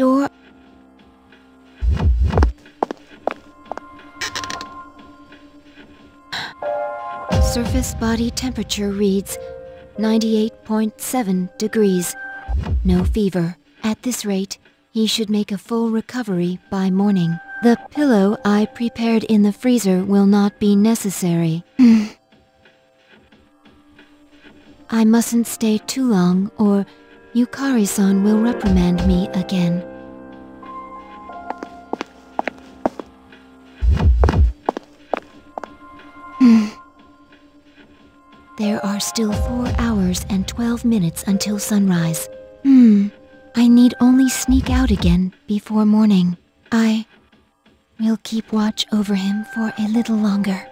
door Surface body temperature reads 98.7 degrees. No fever. At this rate, he should make a full recovery by morning. The pillow I prepared in the freezer will not be necessary. I mustn't stay too long or Yukari-san will reprimand me again. There are still four hours and 12 minutes until sunrise. Hmm, I need only sneak out again before morning. I will keep watch over him for a little longer.